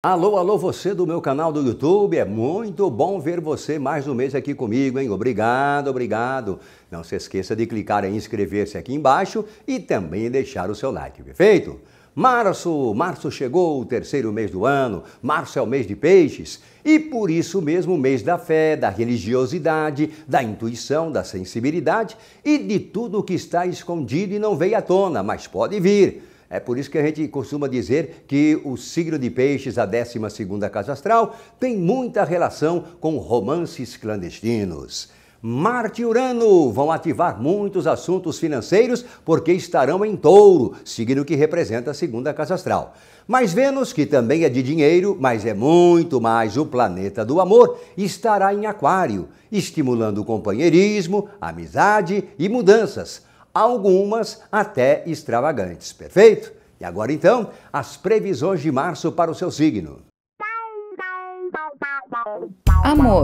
Alô, alô, você do meu canal do YouTube, é muito bom ver você mais um mês aqui comigo, hein? Obrigado, obrigado. Não se esqueça de clicar em inscrever-se aqui embaixo e também deixar o seu like, perfeito? Março, março chegou, o terceiro mês do ano, março é o mês de peixes e por isso mesmo o mês da fé, da religiosidade, da intuição, da sensibilidade e de tudo que está escondido e não veio à tona, mas pode vir. É por isso que a gente costuma dizer que o signo de peixes, a 12 casa astral, tem muita relação com romances clandestinos. Marte e Urano vão ativar muitos assuntos financeiros porque estarão em touro, signo que representa a segunda casa astral. Mas Vênus, que também é de dinheiro, mas é muito mais o planeta do amor, estará em aquário, estimulando companheirismo, amizade e mudanças algumas até extravagantes. Perfeito? E agora então, as previsões de março para o seu signo. Amor.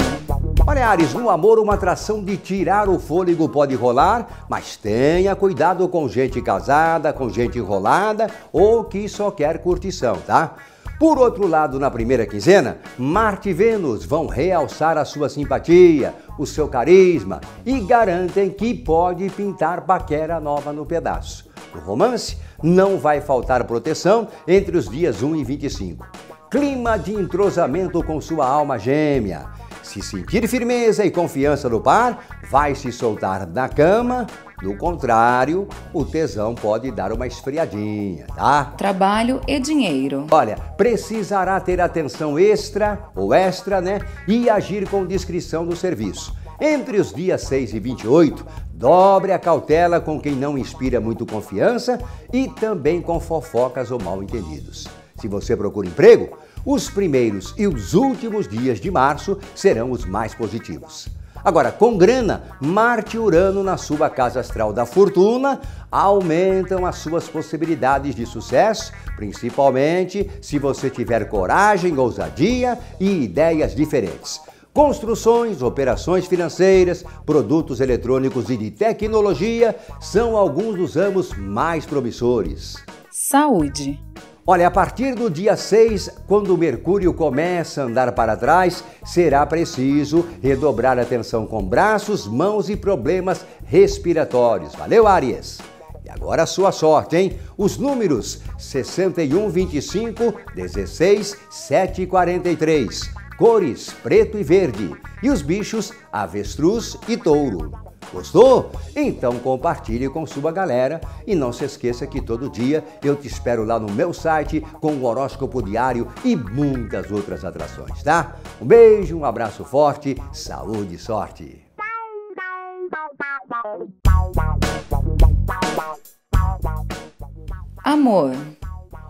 Olha, Ares, no amor, uma atração de tirar o fôlego pode rolar, mas tenha cuidado com gente casada, com gente enrolada ou que só quer curtição, tá? Por outro lado, na primeira quinzena, Marte e Vênus vão realçar a sua simpatia, o seu carisma e garantem que pode pintar paquera nova no pedaço. No romance, não vai faltar proteção entre os dias 1 e 25. Clima de entrosamento com sua alma gêmea. Se sentir firmeza e confiança no par, vai se soltar na cama. Do contrário, o tesão pode dar uma esfriadinha, tá? Trabalho e dinheiro. Olha, precisará ter atenção extra ou extra, né? E agir com discrição no serviço. Entre os dias 6 e 28, dobre a cautela com quem não inspira muito confiança e também com fofocas ou mal entendidos. Se você procura emprego, os primeiros e os últimos dias de março serão os mais positivos. Agora, com grana, Marte e Urano na sua casa astral da fortuna aumentam as suas possibilidades de sucesso, principalmente se você tiver coragem, ousadia e ideias diferentes. Construções, operações financeiras, produtos eletrônicos e de tecnologia são alguns dos ramos mais promissores. Saúde. Olha, a partir do dia 6, quando o Mercúrio começa a andar para trás, será preciso redobrar atenção com braços, mãos e problemas respiratórios. Valeu, Aries! E agora a sua sorte, hein? Os números 61, 25, 16, 7 e 43. Cores preto e verde. E os bichos avestruz e touro. Gostou? Então compartilhe com sua galera e não se esqueça que todo dia eu te espero lá no meu site com o horóscopo diário e muitas outras atrações, tá? Um beijo, um abraço forte, saúde e sorte! Amor.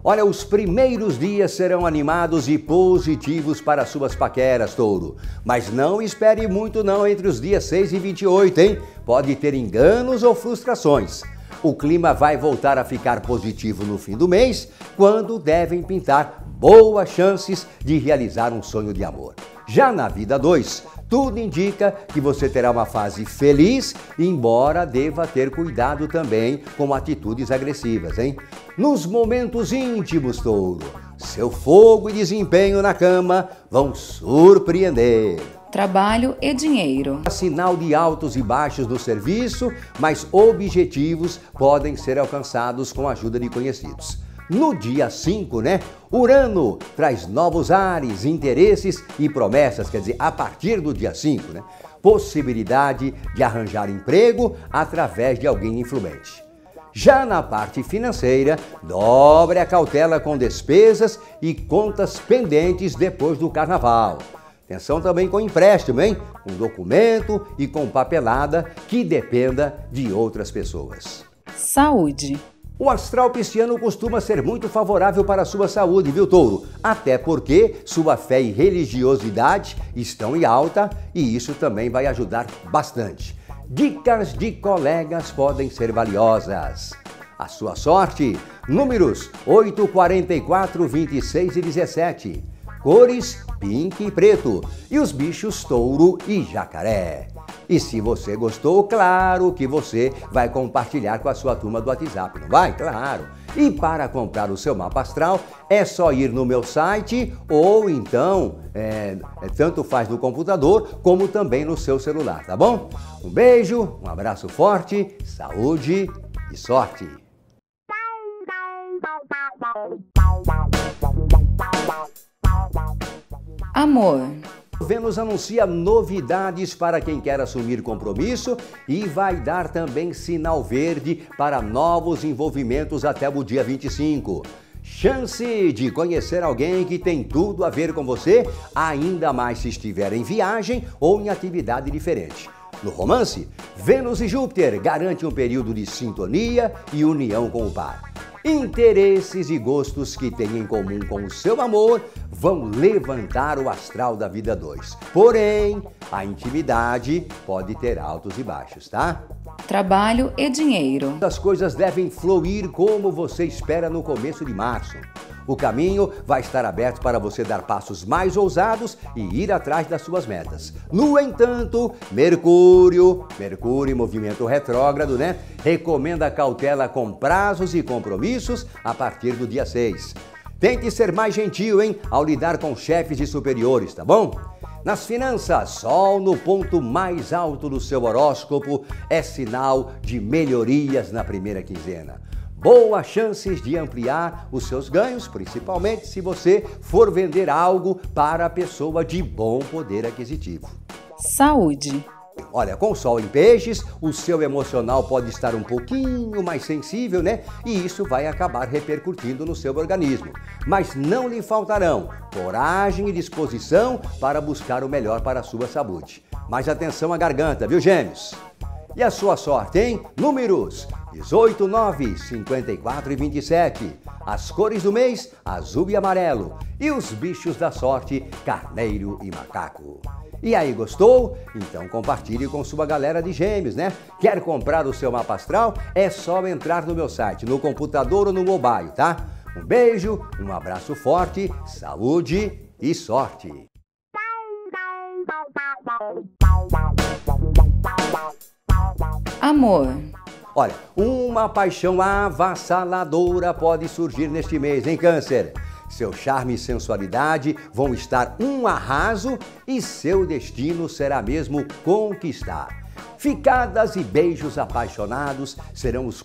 Olha, os primeiros dias serão animados e positivos para suas paqueras, touro. Mas não espere muito não entre os dias 6 e 28, hein? Pode ter enganos ou frustrações. O clima vai voltar a ficar positivo no fim do mês, quando devem pintar boas chances de realizar um sonho de amor. Já na vida 2, tudo indica que você terá uma fase feliz, embora deva ter cuidado também com atitudes agressivas, hein? Nos momentos íntimos, touro, seu fogo e desempenho na cama vão surpreender. Trabalho e dinheiro. Sinal de altos e baixos no serviço, mas objetivos podem ser alcançados com a ajuda de conhecidos. No dia 5, né? Urano traz novos ares, interesses e promessas, quer dizer, a partir do dia 5, né? Possibilidade de arranjar emprego através de alguém influente. Já na parte financeira, dobre a cautela com despesas e contas pendentes depois do carnaval. Atenção também com empréstimo, hein? Com documento e com papelada que dependa de outras pessoas. Saúde. O astral pisciano costuma ser muito favorável para a sua saúde, viu, touro? Até porque sua fé e religiosidade estão em alta e isso também vai ajudar bastante. Dicas de colegas podem ser valiosas. A sua sorte, números 8, 44, 26 e 17. Cores pink e preto. E os bichos touro e jacaré. E se você gostou, claro que você vai compartilhar com a sua turma do WhatsApp, não vai? Claro. E para comprar o seu mapa astral é só ir no meu site ou então, é, é, tanto faz no computador como também no seu celular, tá bom? Um beijo, um abraço forte, saúde e sorte! Amor. Vênus anuncia novidades para quem quer assumir compromisso e vai dar também sinal verde para novos envolvimentos até o dia 25. Chance de conhecer alguém que tem tudo a ver com você, ainda mais se estiver em viagem ou em atividade diferente. No romance, Vênus e Júpiter garantem um período de sintonia e união com o par. Interesses e gostos que têm em comum com o seu amor vão levantar o astral da vida 2. Porém, a intimidade pode ter altos e baixos, tá? Trabalho e dinheiro. As coisas devem fluir como você espera no começo de março. O caminho vai estar aberto para você dar passos mais ousados e ir atrás das suas metas. No entanto, Mercúrio, Mercúrio em movimento retrógrado, né? Recomenda cautela com prazos e compromissos a partir do dia 6. Tente ser mais gentil, hein, ao lidar com chefes e superiores, tá bom? Nas finanças, Sol no ponto mais alto do seu horóscopo é sinal de melhorias na primeira quinzena boas chances de ampliar os seus ganhos, principalmente se você for vender algo para a pessoa de bom poder aquisitivo. Saúde. Olha, com o sol em peixes, o seu emocional pode estar um pouquinho mais sensível, né? E isso vai acabar repercutindo no seu organismo. Mas não lhe faltarão coragem e disposição para buscar o melhor para a sua saúde. Mas atenção à garganta, viu, gêmeos? E a sua sorte, hein? Números 18, 9, 54 e 27. As cores do mês, azul e amarelo. E os bichos da sorte, carneiro e macaco. E aí, gostou? Então compartilhe com sua galera de gêmeos, né? Quer comprar o seu mapa astral? É só entrar no meu site, no computador ou no mobile, tá? Um beijo, um abraço forte, saúde e sorte! Amor. Olha, uma paixão avassaladora pode surgir neste mês, em Câncer? Seu charme e sensualidade vão estar um arraso e seu destino será mesmo conquistar. Ficadas e beijos apaixonados serão os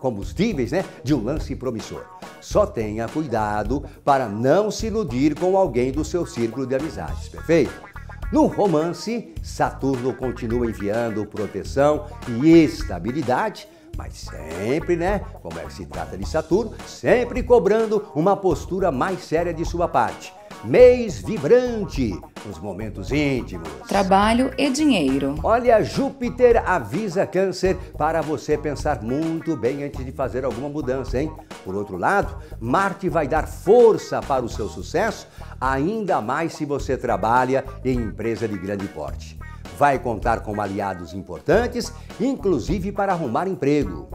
combustíveis né, de um lance promissor. Só tenha cuidado para não se iludir com alguém do seu círculo de amizades, perfeito? No romance, Saturno continua enviando proteção e estabilidade, mas sempre, né? Como é se trata de Saturno, sempre cobrando uma postura mais séria de sua parte. Mês vibrante, nos momentos íntimos. Trabalho e dinheiro. Olha, Júpiter avisa Câncer para você pensar muito bem antes de fazer alguma mudança, hein? Por outro lado, Marte vai dar força para o seu sucesso, ainda mais se você trabalha em empresa de grande porte. Vai contar com aliados importantes, inclusive para arrumar emprego.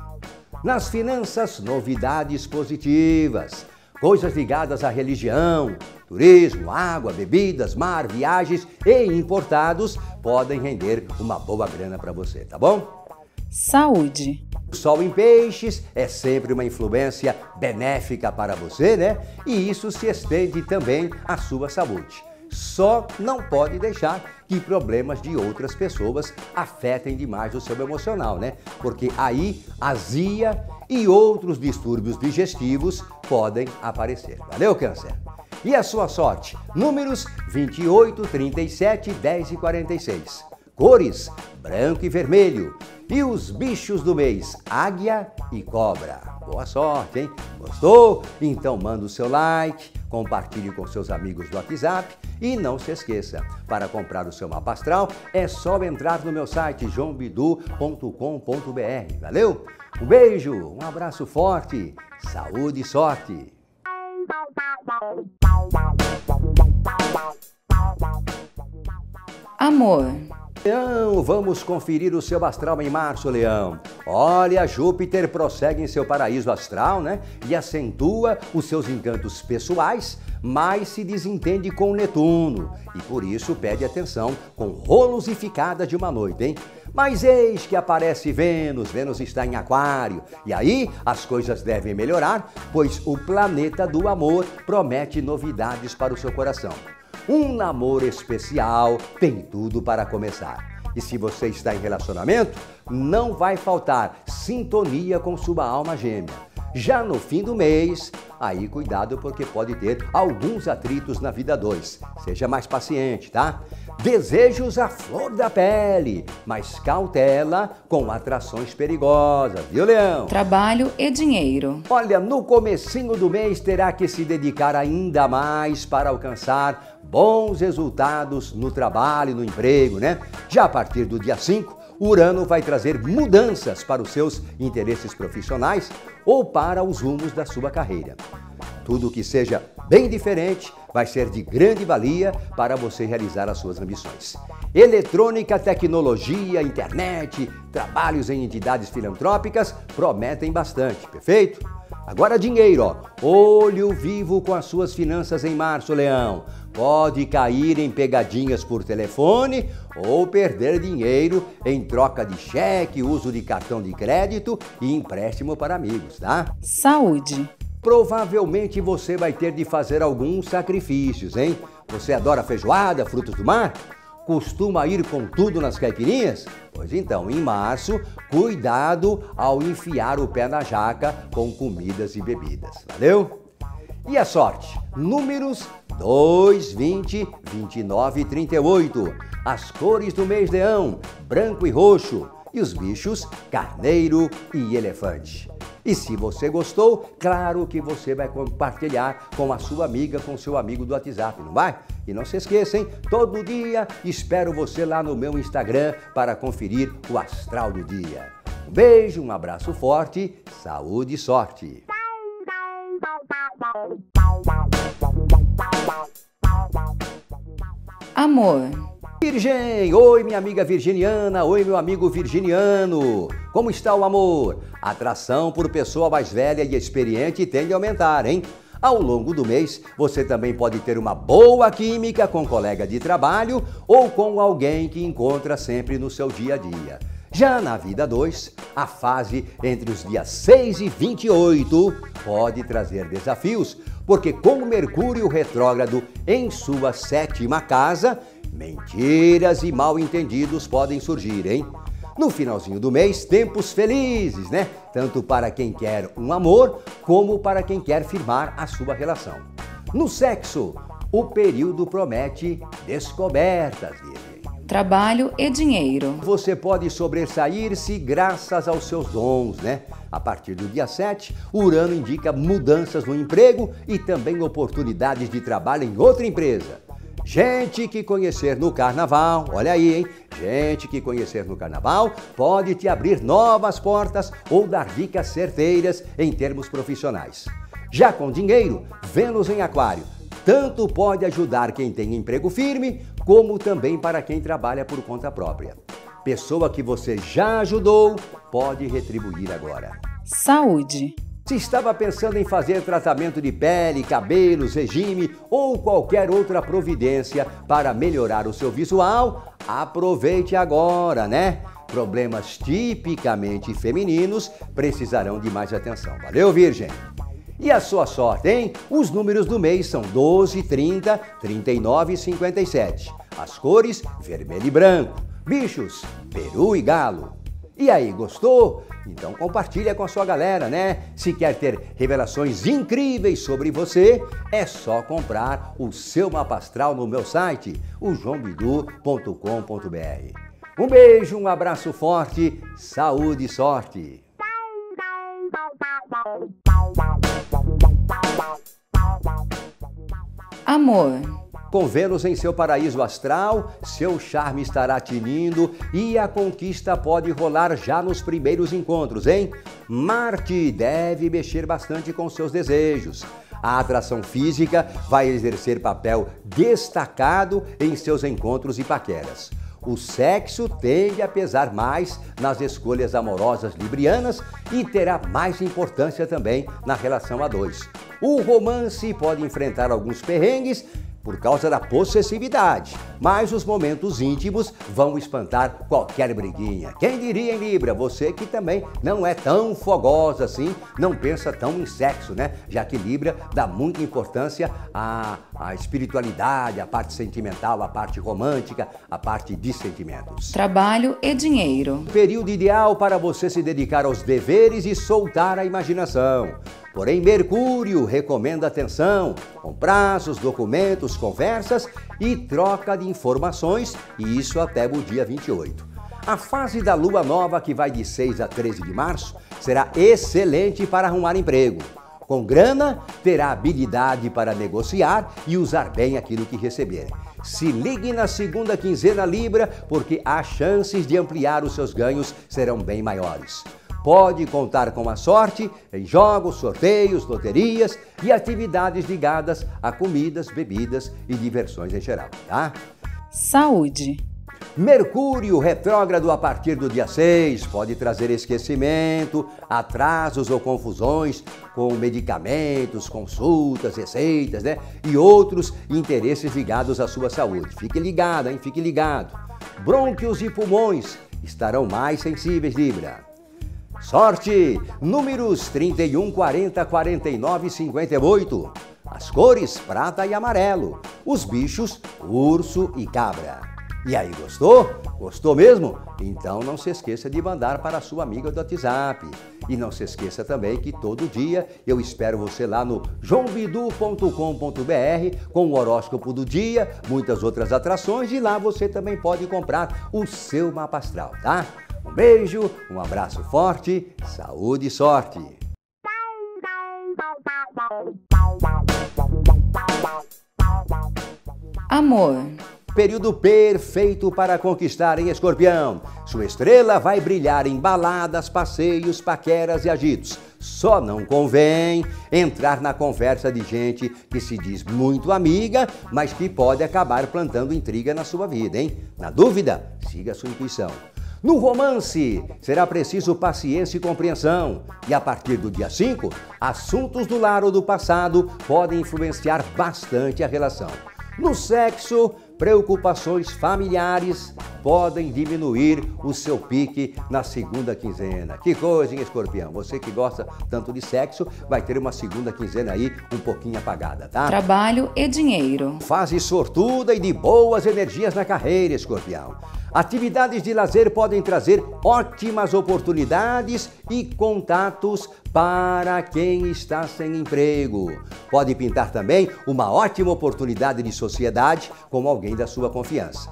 Nas finanças, novidades positivas coisas ligadas à religião, turismo, água, bebidas, mar, viagens e importados podem render uma boa grana para você, tá bom? Saúde. O sol em peixes é sempre uma influência benéfica para você, né? E isso se estende também à sua saúde. Só não pode deixar que problemas de outras pessoas afetem demais o seu emocional, né? Porque aí azia e outros distúrbios digestivos podem aparecer. Valeu, Câncer? E a sua sorte? Números 28, 37, 10 e 46. Cores: branco e vermelho. E os bichos do mês: águia e cobra. Boa sorte, hein? Gostou? Então manda o seu like, compartilhe com seus amigos do WhatsApp e não se esqueça, para comprar o seu mapa astral é só entrar no meu site joãobidu.com.br. Valeu? Um beijo, um abraço forte, saúde e sorte! Amor. Leão, vamos conferir o seu astral em março, Leão. Olha, Júpiter prossegue em seu paraíso astral, né? E acentua os seus encantos pessoais, mas se desentende com Netuno. E por isso pede atenção com rolos e ficadas de uma noite, hein? Mas eis que aparece Vênus, Vênus está em Aquário, e aí as coisas devem melhorar, pois o planeta do amor promete novidades para o seu coração. Um namoro especial tem tudo para começar. E se você está em relacionamento, não vai faltar sintonia com sua alma gêmea. Já no fim do mês, aí cuidado porque pode ter alguns atritos na vida 2. Seja mais paciente, tá? Desejos à flor da pele, mas cautela com atrações perigosas, viu, Leão? Trabalho e dinheiro. Olha, no comecinho do mês terá que se dedicar ainda mais para alcançar bons resultados no trabalho, no emprego, né? Já a partir do dia 5, Urano vai trazer mudanças para os seus interesses profissionais ou para os rumos da sua carreira. Tudo que seja bem diferente vai ser de grande valia para você realizar as suas ambições. Eletrônica, tecnologia, internet, trabalhos em entidades filantrópicas prometem bastante, perfeito? Agora dinheiro, ó. Olho vivo com as suas finanças em março, Leão. Pode cair em pegadinhas por telefone ou perder dinheiro em troca de cheque, uso de cartão de crédito e empréstimo para amigos, tá? Saúde. Provavelmente você vai ter de fazer alguns sacrifícios, hein? Você adora feijoada, frutos do mar? Costuma ir com tudo nas caipirinhas? Pois então, em março, cuidado ao enfiar o pé na jaca com comidas e bebidas. Valeu? E a sorte? Números 2, 20, 29 e 38. As cores do mês leão, branco e roxo. E os bichos, carneiro e elefante. E se você gostou, claro que você vai compartilhar com a sua amiga, com seu amigo do WhatsApp, não vai? E não se esqueça, hein? Todo dia espero você lá no meu Instagram para conferir o astral do dia. Um beijo, um abraço forte, saúde e sorte. Amor. Virgem! Oi, minha amiga virginiana! Oi, meu amigo virginiano! Como está o amor? Atração por pessoa mais velha e experiente tende a aumentar, hein? Ao longo do mês, você também pode ter uma boa química com colega de trabalho ou com alguém que encontra sempre no seu dia a dia. Já na vida 2, a fase entre os dias 6 e 28 pode trazer desafios, porque com Mercúrio retrógrado em sua sétima casa, Mentiras e mal entendidos podem surgir, hein? No finalzinho do mês, tempos felizes, né? Tanto para quem quer um amor, como para quem quer firmar a sua relação. No sexo, o período promete descobertas, Virgem. Trabalho e dinheiro. Você pode sobressair-se graças aos seus dons, né? A partir do dia 7, Urano indica mudanças no emprego e também oportunidades de trabalho em outra empresa. Gente que conhecer no carnaval, olha aí, hein? Gente que conhecer no carnaval pode te abrir novas portas ou dar dicas certeiras em termos profissionais. Já com dinheiro, Vênus em Aquário tanto pode ajudar quem tem emprego firme, como também para quem trabalha por conta própria. Pessoa que você já ajudou pode retribuir agora. Saúde. Se estava pensando em fazer tratamento de pele, cabelos, regime ou qualquer outra providência para melhorar o seu visual, aproveite agora, né? Problemas tipicamente femininos precisarão de mais atenção. Valeu, Virgem? E a sua sorte, hein? Os números do mês são 12, 30, 39 e 57. As cores, vermelho e branco. Bichos, peru e galo. E aí, gostou? Então compartilha com a sua galera, né? Se quer ter revelações incríveis sobre você, é só comprar o seu mapa astral no meu site, o joãobidu.com.br. Um beijo, um abraço forte, saúde e sorte! Amor com Vênus em seu paraíso astral, seu charme estará tinindo e a conquista pode rolar já nos primeiros encontros, hein? Marte deve mexer bastante com seus desejos. A atração física vai exercer papel destacado em seus encontros e paqueras. O sexo tende a pesar mais nas escolhas amorosas librianas e terá mais importância também na relação a dois. O romance pode enfrentar alguns perrengues por causa da possessividade, mas os momentos íntimos vão espantar qualquer briguinha. Quem diria em Libra? Você que também não é tão fogosa assim, não pensa tão em sexo, né? Já que Libra dá muita importância à, à espiritualidade, à parte sentimental, à parte romântica, à parte de sentimentos. Trabalho e dinheiro. Período ideal para você se dedicar aos deveres e soltar a imaginação. Porém, Mercúrio recomenda atenção com prazos, documentos, conversas e troca de informações, e isso até o dia 28. A fase da lua nova, que vai de 6 a 13 de março, será excelente para arrumar emprego. Com grana, terá habilidade para negociar e usar bem aquilo que receber. Se ligue na segunda quinzena Libra, porque as chances de ampliar os seus ganhos serão bem maiores pode contar com a sorte em jogos, sorteios, loterias e atividades ligadas a comidas, bebidas e diversões em geral, tá? Saúde. Mercúrio retrógrado a partir do dia 6 pode trazer esquecimento, atrasos ou confusões com medicamentos, consultas, receitas, né? E outros interesses ligados à sua saúde. Fique ligado, hein? Fique ligado. Brônquios e pulmões estarão mais sensíveis, Libra. Sorte! Números 31, 40, 49 e 58. As cores prata e amarelo. Os bichos urso e cabra. E aí, gostou? Gostou mesmo? Então não se esqueça de mandar para sua amiga do WhatsApp. E não se esqueça também que todo dia eu espero você lá no joãobidu.com.br com o horóscopo do dia, muitas outras atrações e lá você também pode comprar o seu mapa astral, tá? Um beijo, um abraço forte, saúde e sorte! Amor. Período perfeito para conquistar em Escorpião. Sua estrela vai brilhar em baladas, passeios, paqueras e agitos. Só não convém entrar na conversa de gente que se diz muito amiga, mas que pode acabar plantando intriga na sua vida, hein? Na dúvida, siga a sua intuição. No romance, será preciso paciência e compreensão. E a partir do dia 5, assuntos do lar ou do passado podem influenciar bastante a relação. No sexo, preocupações familiares podem diminuir o seu pique na segunda quinzena. Que coisa, hein, escorpião? Você que gosta tanto de sexo, vai ter uma segunda quinzena aí um pouquinho apagada, tá? Trabalho e dinheiro. Fase sortuda e de boas energias na carreira, escorpião. Atividades de lazer podem trazer ótimas oportunidades e contatos para quem está sem emprego. Pode pintar também uma ótima oportunidade de sociedade com alguém da sua confiança.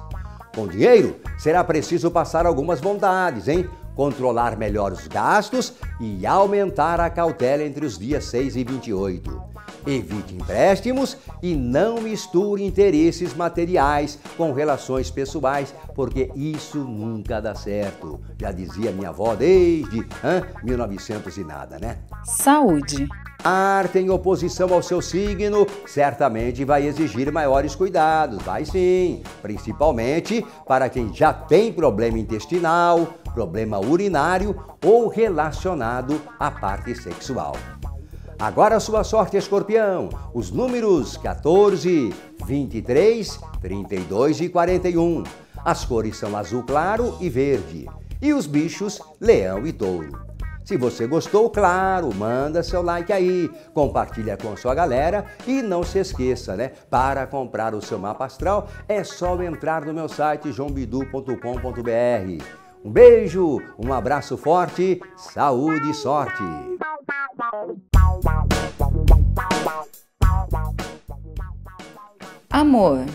Com dinheiro, será preciso passar algumas vontades, hein? Controlar melhor os gastos e aumentar a cautela entre os dias 6 e 28. Evite empréstimos e não misture interesses materiais com relações pessoais, porque isso nunca dá certo. Já dizia minha avó desde hein, 1900 e nada, né? Saúde. Ar em oposição ao seu signo certamente vai exigir maiores cuidados, vai sim, principalmente para quem já tem problema intestinal, problema urinário ou relacionado à parte sexual. Agora a sua sorte, escorpião. Os números 14, 23, 32 e 41. As cores são azul claro e verde. E os bichos, leão e touro. Se você gostou, claro, manda seu like aí, compartilha com sua galera e não se esqueça, né? Para comprar o seu mapa astral é só entrar no meu site joãobidu.com.br. Um beijo, um abraço forte, saúde e sorte! Amor.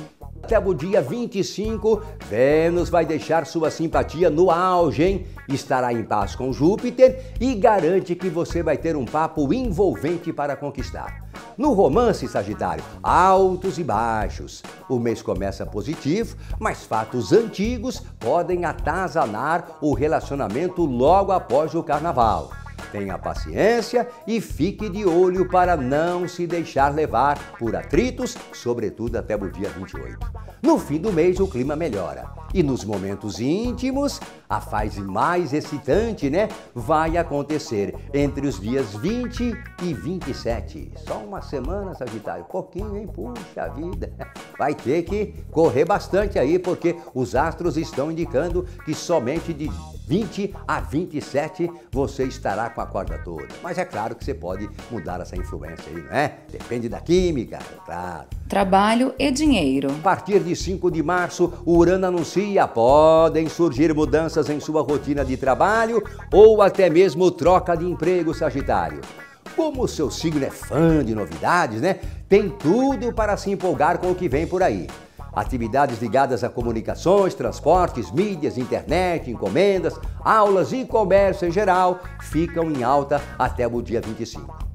Até o dia 25, Vênus vai deixar sua simpatia no auge, hein? Estará em paz com Júpiter e garante que você vai ter um papo envolvente para conquistar. No romance, Sagitário, altos e baixos. O mês começa positivo, mas fatos antigos podem atazanar o relacionamento logo após o carnaval. Tenha paciência e fique de olho para não se deixar levar por atritos, sobretudo até o dia 28. No fim do mês o clima melhora e nos momentos íntimos, a fase mais excitante, né, vai acontecer entre os dias 20 e 27. Só uma semana, Sagitário, pouquinho, hein? Puxa vida. Vai ter que correr bastante aí, porque os astros estão indicando que somente de 20 a 27 você estará com a corda toda. Mas é claro que você pode mudar essa influência aí, não é? Depende da química, é claro. Trabalho e dinheiro. A partir de 5 de março, o Urano anuncia podem surgir mudanças em sua rotina de trabalho ou até mesmo troca de emprego, Sagitário. Como o seu signo é fã de novidades, né? Tem tudo para se empolgar com o que vem por aí. Atividades ligadas a comunicações, transportes, mídias, internet, encomendas, aulas e comércio em geral ficam em alta até o dia 25.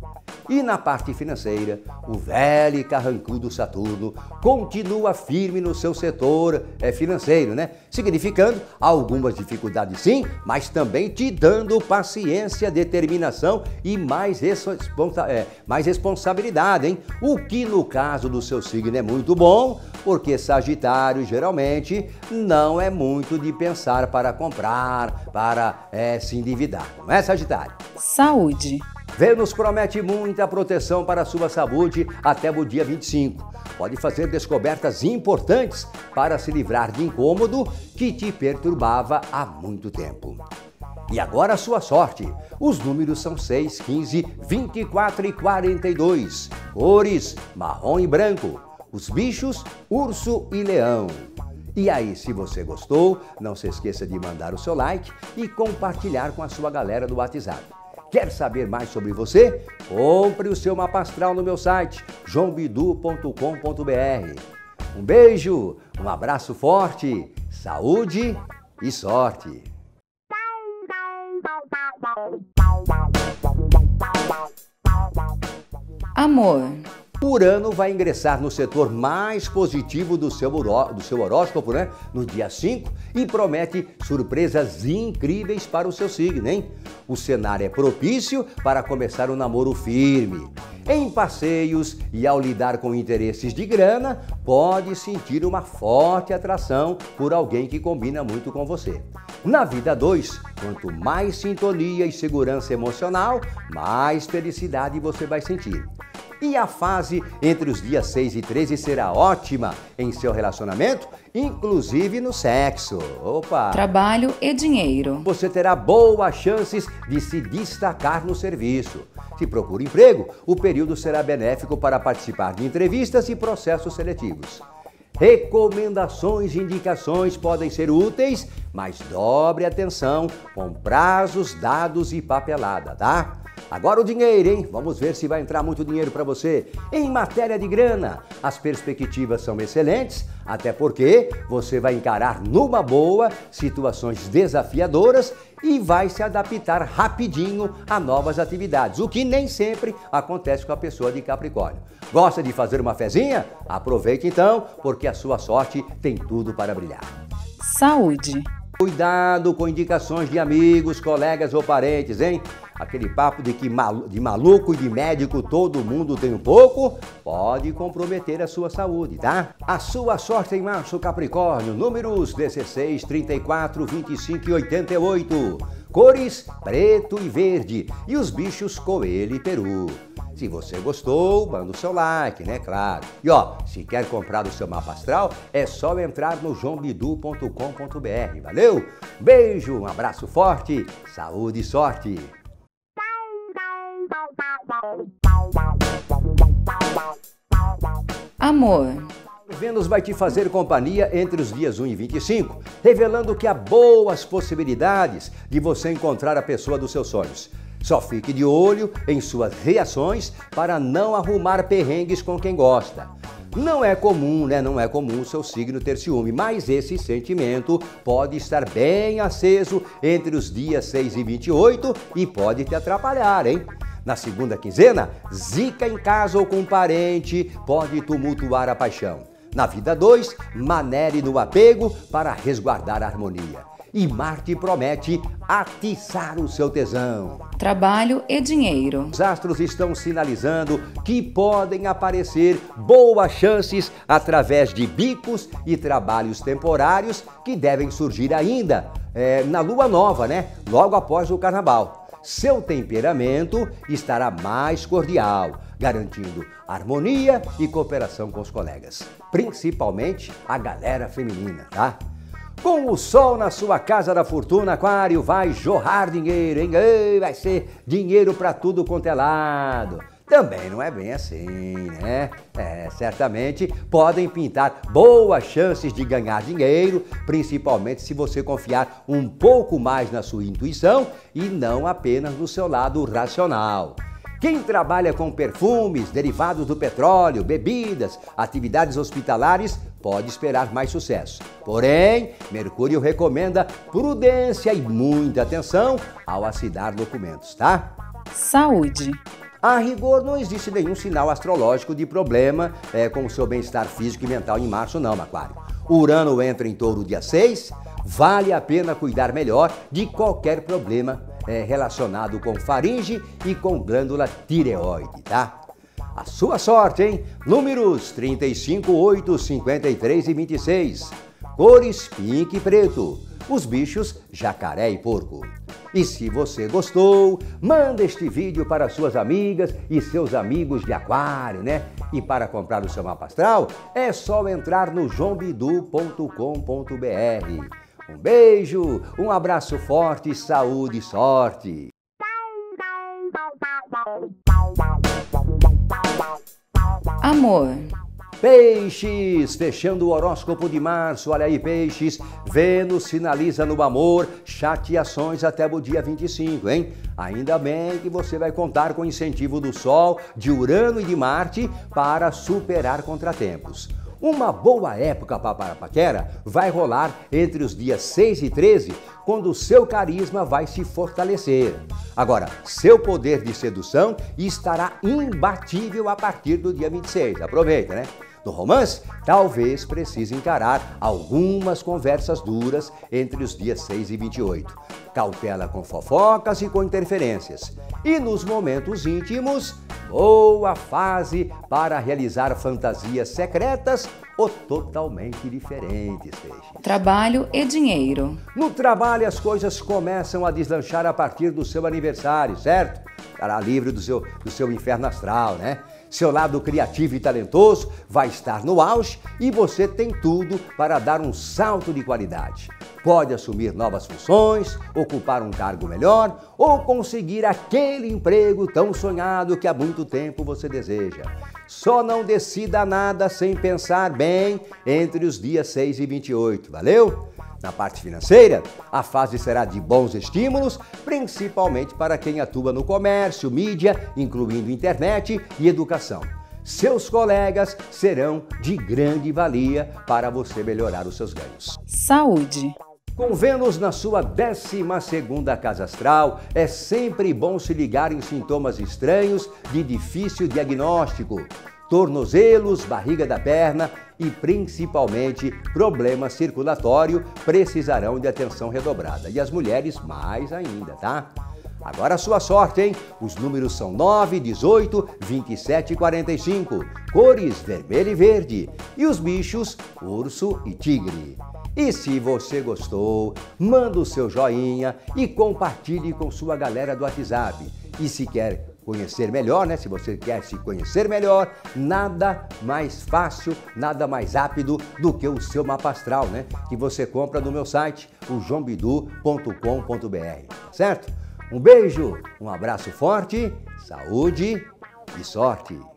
E na parte financeira, o velho e carrancudo Saturno continua firme no seu setor é, financeiro, né? Significando algumas dificuldades sim, mas também te dando paciência, determinação e mais, responsa é, mais responsabilidade, hein? O que no caso do seu signo é muito bom, porque Sagitário geralmente não é muito de pensar para comprar, para é, se endividar, não é Sagitário? Saúde. Vênus promete muita proteção para a sua saúde até o dia 25. Pode fazer descobertas importantes para se livrar de incômodo que te perturbava há muito tempo. E agora a sua sorte. Os números são 6, 15, 24 e 42. Cores: marrom e branco. Os bichos: urso e leão. E aí, se você gostou, não se esqueça de mandar o seu like e compartilhar com a sua galera do WhatsApp. Quer saber mais sobre você? Compre o seu mapa astral no meu site joãobidu.com.br. Um beijo, um abraço forte, saúde e sorte. Amor. Urano vai ingressar no setor mais positivo do seu, do seu horóscopo, né? No dia 5 e promete surpresas incríveis para o seu signo, hein? O cenário é propício para começar um namoro firme. Em passeios e ao lidar com interesses de grana, pode sentir uma forte atração por alguém que combina muito com você. Na vida 2, quanto mais sintonia e segurança emocional, mais felicidade você vai sentir. E a fase entre os dias 6 e 13 será ótima em seu relacionamento, inclusive no sexo. Opa! Trabalho e dinheiro. Você terá boas chances de se destacar no serviço. Se procura emprego, o período será benéfico para participar de entrevistas e processos seletivos. Recomendações e indicações podem ser úteis, mas dobre atenção com prazos, dados e papelada, tá? Agora o dinheiro, hein? Vamos ver se vai entrar muito dinheiro para você. Em matéria de grana, as perspectivas são excelentes, até porque você vai encarar numa boa situações desafiadoras e vai se adaptar rapidinho a novas atividades, o que nem sempre acontece com a pessoa de Capricórnio. Gosta de fazer uma fezinha? Aproveite então, porque a sua sorte tem tudo para brilhar. Saúde. Cuidado com indicações de amigos, colegas ou parentes, hein? Aquele papo de que de maluco e de médico todo mundo tem um pouco, pode comprometer a sua saúde, tá? A sua sorte em março, Capricórnio, números 16, 34, 25 e 88. Cores preto e verde e os bichos coelho e peru. Se você gostou, manda o seu like, né? Claro. E ó, se quer comprar o seu mapa astral, é só entrar no joãobidu.com.br. Valeu? Beijo, um abraço forte, saúde e sorte! Amor. Vênus vai te fazer companhia entre os dias 1 e 25, revelando que há boas possibilidades de você encontrar a pessoa dos seus sonhos. Só fique de olho em suas reações para não arrumar perrengues com quem gosta. Não é comum, né? Não é comum o seu signo ter ciúme, mas esse sentimento pode estar bem aceso entre os dias 6 e 28 e pode te atrapalhar, hein? Na segunda quinzena, zica em casa ou com um parente pode tumultuar a paixão. Na vida 2, manere no apego para resguardar a harmonia. e Marte promete atiçar o seu tesão. Trabalho e dinheiro. Os astros estão sinalizando que podem aparecer boas chances através de bicos e trabalhos temporários que devem surgir ainda é, na lua nova, né? Logo após o carnaval. Seu temperamento estará mais cordial, garantindo harmonia e cooperação com os colegas, principalmente a galera feminina, tá? Com o sol na sua casa da fortuna, Aquário, vai jorrar dinheiro, hein? Ei, vai ser dinheiro para tudo quanto é lado. Também não é bem assim, né? É, certamente podem pintar boas chances de ganhar dinheiro, principalmente se você confiar um pouco mais na sua intuição e não apenas no seu lado racional. Quem trabalha com perfumes, derivados do petróleo, bebidas, atividades hospitalares, pode esperar mais sucesso. Porém, Mercúrio recomenda prudência e muita atenção ao assinar documentos, tá? Saúde. A rigor, não existe nenhum sinal astrológico de problema é, com o seu bem-estar físico e mental em março, não, Aquário. Urano entra em touro dia 6, vale a pena cuidar melhor de qualquer problema é, relacionado com faringe e com glândula tireoide, tá? A sua sorte, hein? Números 35, 8, 53 e 26. Cores pink e preto. Os bichos jacaré e porco. E se você gostou, manda este vídeo para suas amigas e seus amigos de aquário, né? E para comprar o seu mapa astral, é só entrar no jombidu.com.br. Um beijo, um abraço forte, saúde e sorte. Amor. Peixes, fechando o horóscopo de março, olha aí, peixes. Vênus sinaliza no amor chateações até o dia 25, hein? Ainda bem que você vai contar com o incentivo do Sol, de Urano e de Marte para superar contratempos. Uma boa época para a paquera vai rolar entre os dias 6 e 13, quando o seu carisma vai se fortalecer. Agora, seu poder de sedução estará imbatível a partir do dia 26. Aproveita, né? No romance, talvez precise encarar algumas conversas duras entre os dias 6 e 28. Cautela com fofocas e com interferências. E nos momentos íntimos, boa fase para realizar fantasias secretas ou totalmente diferentes. Trabalho e dinheiro. No trabalho, as coisas começam a deslanchar a partir do seu aniversário, certo? Estará livre do seu, do seu inferno astral, né? Seu lado criativo e talentoso vai estar no auge e você tem tudo para dar um salto de qualidade. Pode assumir novas funções, ocupar um cargo melhor ou conseguir aquele emprego tão sonhado que há muito tempo você deseja. Só não decida nada sem pensar bem entre os dias 6 e 28, valeu? Na parte financeira, a fase será de bons estímulos, principalmente para quem atua no comércio, mídia, incluindo internet e educação. Seus colegas serão de grande valia para você melhorar os seus ganhos. Saúde. Com Vênus na sua 12 casa astral, é sempre bom se ligar em sintomas estranhos de difícil diagnóstico tornozelos, barriga da perna e principalmente problema circulatório precisarão de atenção redobrada. E as mulheres mais ainda, tá? Agora a sua sorte, hein? Os números são 9, 18, 27 e 45. Cores vermelho e verde. E os bichos, urso e tigre. E se você gostou, manda o seu joinha e compartilhe com sua galera do WhatsApp. E se quer conhecer melhor, né? Se você quer se conhecer melhor, nada mais fácil, nada mais rápido do que o seu mapa astral, né? Que você compra no meu site, o jombidu.com.br, certo? Um beijo, um abraço forte, saúde e sorte!